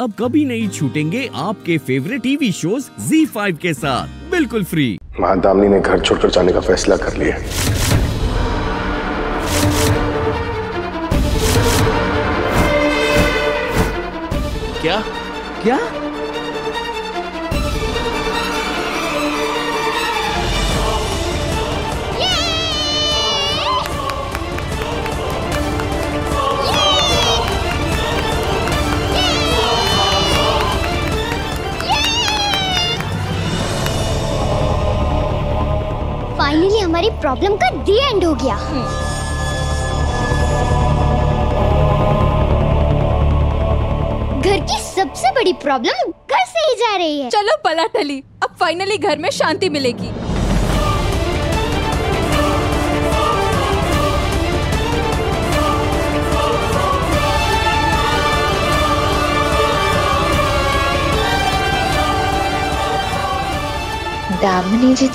अब कभी नहीं छूटेंगे आपके फेवरेट टीवी शोज़ Z5 के साथ। बिल्कुल फ्री माँ दामनी ने घर छोड़कर जाने का फैसला कर लिया। क्या? क्या? फाइनली हमारी प्रॉब्लम का दी एंड हो गया। घर की सबसे बड़ी प्रॉब्लम घर से ही जा रही है। चलो पला टली अब फाइनली घर में शांति मिलेगी। दामिनी जी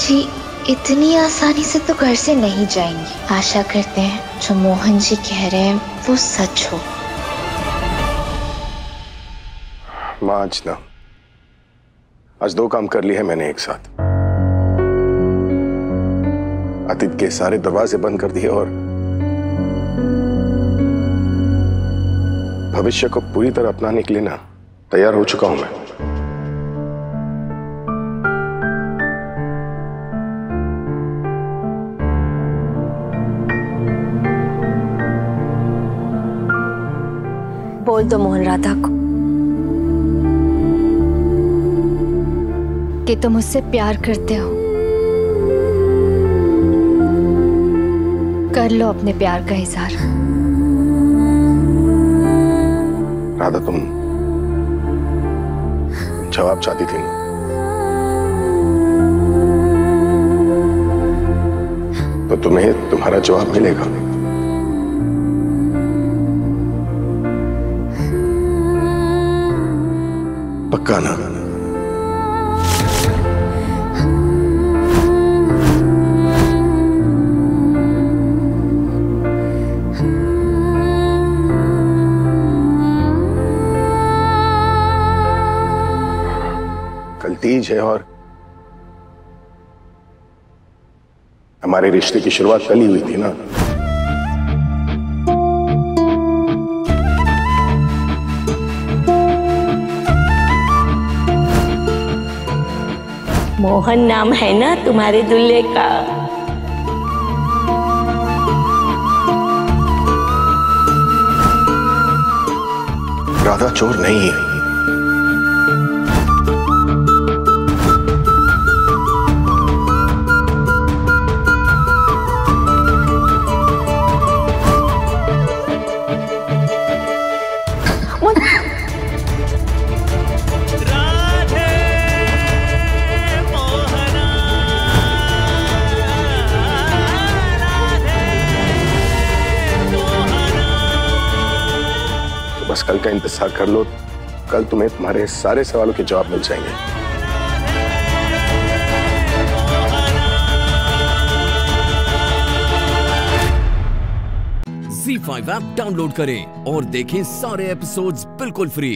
इतनी आसानी से तो घर से नहीं जाएँगी। आशा करते हैं, जो मोहन जी कह रहे हैं, वो सच हो। आज ना। आज दो काम कर लिए हैं मैंने एक साथ। अतीत के सारे दरवाजे बंद कर दिए और भविष्य को पूरी तरह अपनाने के लिए ना तैयार हो चुका हूँ मैं। बोल दो मोहन राधा को। कि तुम उससे प्यार करते हो। कर लो अपने प्यार का इजहार। राधा, तुम जवाब चाहती थी ना? तो तुम्हें तुम्हारा जवाब मिलेगा। पक्का ना? कल तीज है और हमारे रिश्ते की शुरुआत कल ही हुई थी ना? मोहन नाम है ना तुम्हारे दुल्हे का? राधा चोर नहीं है। कल का इंतज़ार कर लो। कल तुम्हें तुम्हारे सारे सवालों के जवाब मिल जाएँगे। Z5 ऐप डाउनलोड करें और देखें सारे एपिसोड्स बिल्कुल फ्री